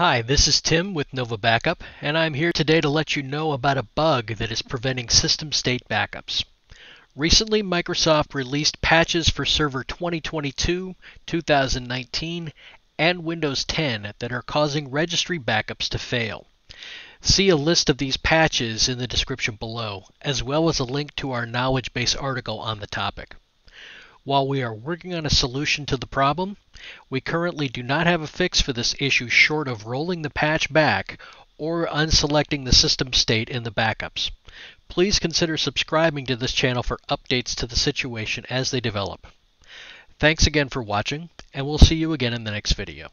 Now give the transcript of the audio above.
Hi, this is Tim with Nova Backup, and I'm here today to let you know about a bug that is preventing system state backups. Recently, Microsoft released patches for Server 2022, 2019, and Windows 10 that are causing registry backups to fail. See a list of these patches in the description below, as well as a link to our knowledge base article on the topic. While we are working on a solution to the problem, we currently do not have a fix for this issue short of rolling the patch back or unselecting the system state in the backups. Please consider subscribing to this channel for updates to the situation as they develop. Thanks again for watching, and we'll see you again in the next video.